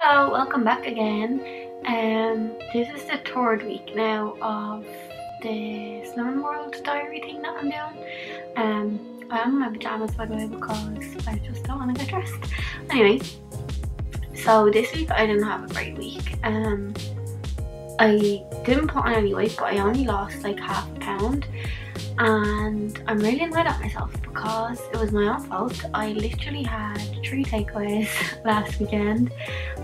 Hello, welcome back again. Um, this is the third week now of the Slimming World diary thing that I'm doing. Um, I am in my pajamas by the way because I just don't want to get dressed. Anyway, so this week I didn't have a great week. Um, I didn't put on any weight, but I only lost like half a pound and I'm really annoyed at myself because it was my own fault. I literally had three takeaways last weekend.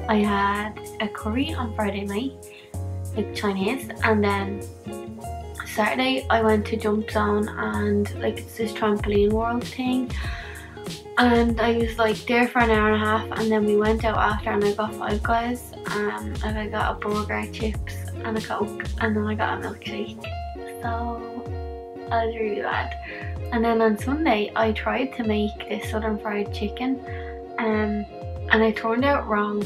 I had a curry on Friday night, like Chinese, and then Saturday I went to Jump Zone and like it's this trampoline world thing and I was like there for an hour and a half and then we went out after and I got Five Guys um, and I got a burger, chips and a coke and then I got a milkshake so that was really bad. And then on Sunday, I tried to make this southern fried chicken, um, and I turned out wrong.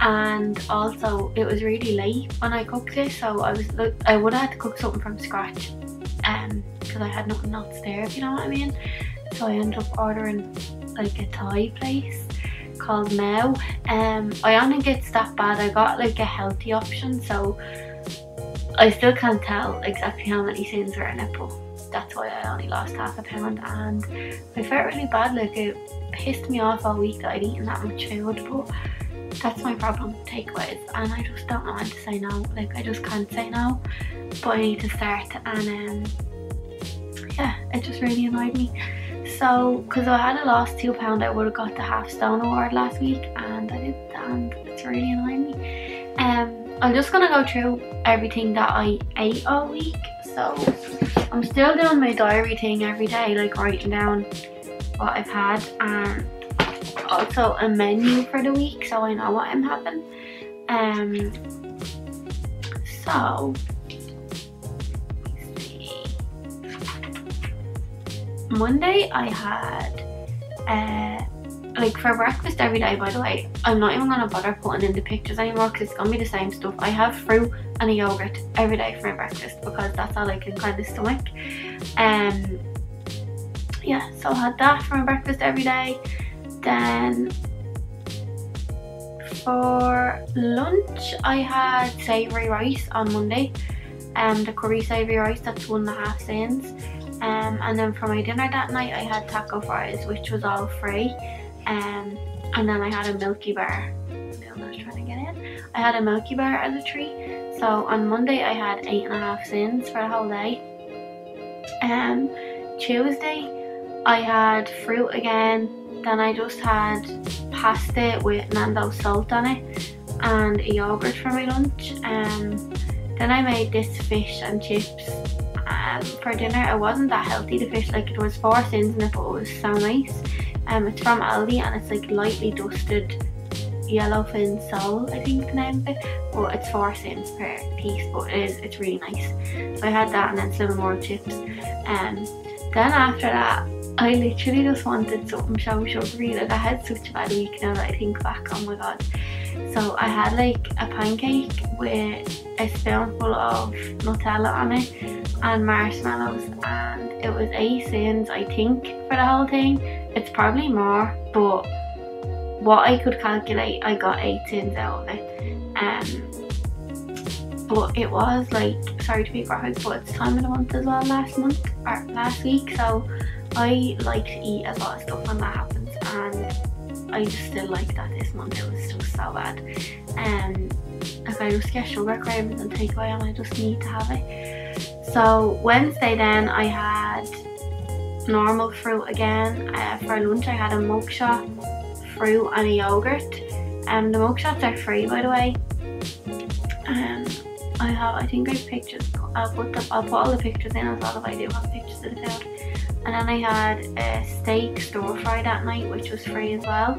And also, it was really late when I cooked it, so I was I would have had to cook something from scratch, um, because I had nothing else there, if you know what I mean. So I ended up ordering like a Thai place called Now. Um, I only get that bad. I got like a healthy option, so I still can't tell exactly how many sins are in it, but that's why I only lost half a pound. And I felt really bad like it pissed me off all week that I'd eaten that much food but that's my problem takeaways and I just don't know when to say no like I just can't say no but I need to start. And um, yeah it just really annoyed me. So because I had a lost two pound I would have got the half stone award last week and I did and it's really annoying I'm just gonna go through everything that I ate all week so I'm still doing my diary thing every day, like writing down what I've had and also a menu for the week so I know what I'm having. Um, so, Monday I had uh, like for breakfast every day by the way i'm not even gonna bother putting in the pictures anymore because it's gonna be the same stuff i have fruit and a yogurt every day for my breakfast because that's all i can kind of stomach. Um yeah so i had that for my breakfast every day. Then for lunch i had savory rice on monday. And um, the curry savory rice that's one and a half sins um, and then for my dinner that night I had taco fries which was all free um, and then I had a Milky Bar. Leona's trying to get in. I had a Milky Bar as a treat. So on Monday I had eight and a half sins for the whole day. Um, Tuesday I had fruit again. Then I just had pasta with Nando's salt on it and a yogurt for my lunch. Um, then I made this fish and chips um, for dinner. It wasn't that healthy, the fish, like it was four sins in it, but it was so nice. Um, it's from Aldi and it's like lightly dusted yellowfin sole, I think the name of it. But it's four sins per piece, but it is, it's really nice. So I had that and then some more chips. Um, then after that, I literally just wanted something so sugary. Like I had such a bad week now that I think back, oh my god. So I had like a pancake with a spoonful of Nutella on it and marshmallows and it was 8 sins I think for the whole thing it's probably more, but what I could calculate, I got 8 sins out of it. Um, but it was like, sorry to be graphic, but it's time of the month as well last month, or last week, so I like to eat a lot of stuff when that happens, and I just still like that this month, it was just so bad. Um, like I just get sugar cravings and takeaway and I just need to have it. So Wednesday then I had normal fruit again. Uh, for lunch I had a mug fruit and a yogurt. Um, the mug are free by the way. Um, I have, I think I have pictures, I'll put, the, I'll put all the pictures in as well if I do have pictures of the food. And then I had a steak stir fry that night which was free as well.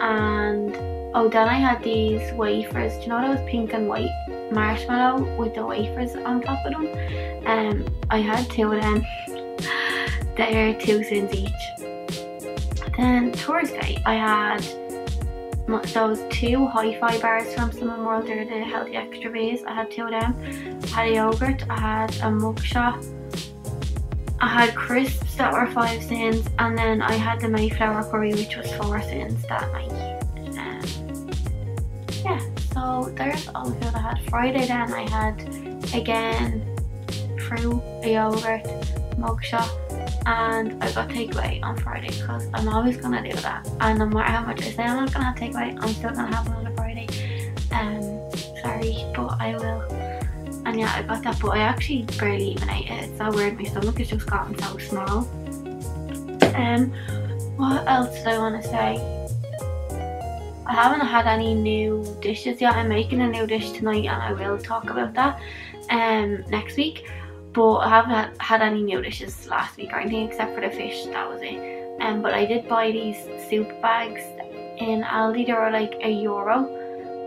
And oh then I had these wafers, do you know those pink and white marshmallow with the wafers on top of them? Um, I had two of them they're two sins each. Then Thursday I had those two hi-fi bars from Slimming World, they're the healthy extra base. I had two of them. I had a yogurt, I had a mug shot, I had crisps that were five sins, and then I had the Mayflower curry which was four sins that night. Um, yeah, so there's all the food I had. Friday then I had again fruit, a yogurt, mug shot and I got takeaway on Friday because I'm always gonna do that. And no matter how much I say I'm not gonna have takeaway I'm still gonna have it on a Friday. Um sorry but I will. And yeah I got that but I actually barely even ate it it's so weird my stomach has just gotten so small. Um what else do I want to say? I haven't had any new dishes yet. I'm making a new dish tonight and I will talk about that um next week but I haven't had any new dishes last week or anything except for the fish that was it. Um, but I did buy these soup bags in Aldi they were like a euro.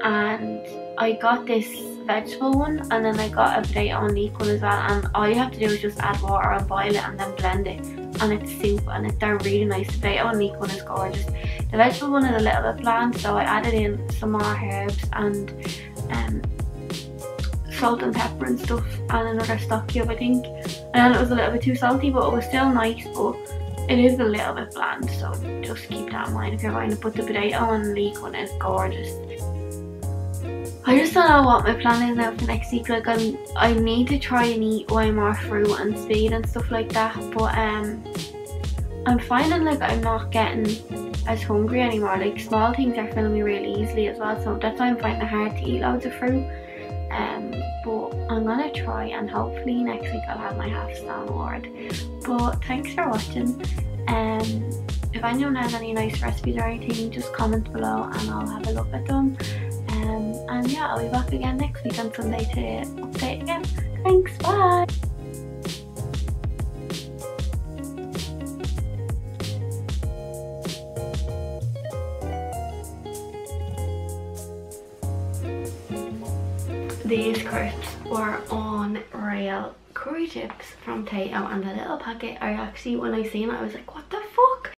And I got this vegetable one and then I got a potato and leek one as well. And all you have to do is just add water and boil it and then blend it. And it's soup and it, they're really nice. The potato and leek one is gorgeous. The vegetable one is a little bit bland so I added in some more herbs and um, salt and pepper and stuff and another stock cube I think and it was a little bit too salty but it was still nice but it is a little bit bland so just keep that in mind if you're going to put the potato and leek one is gorgeous. I just don't know what my plan is now for next week like I'm I need to try and eat way more fruit and speed and stuff like that but um I'm finding like I'm not getting as hungry anymore. Like small things are filling me really easily as well so that's why I'm finding it hard to eat loads of fruit um, but I'm gonna try and hopefully next week I'll have my half star award. But thanks for watching. Um, if anyone has any nice recipes or anything just comment below and I'll have a look at them. Um, and yeah I'll be back again next week on Sunday to update again. Thanks bye These crisps were on rail curry chips from Tayto and the little packet I actually when I seen it I was like what the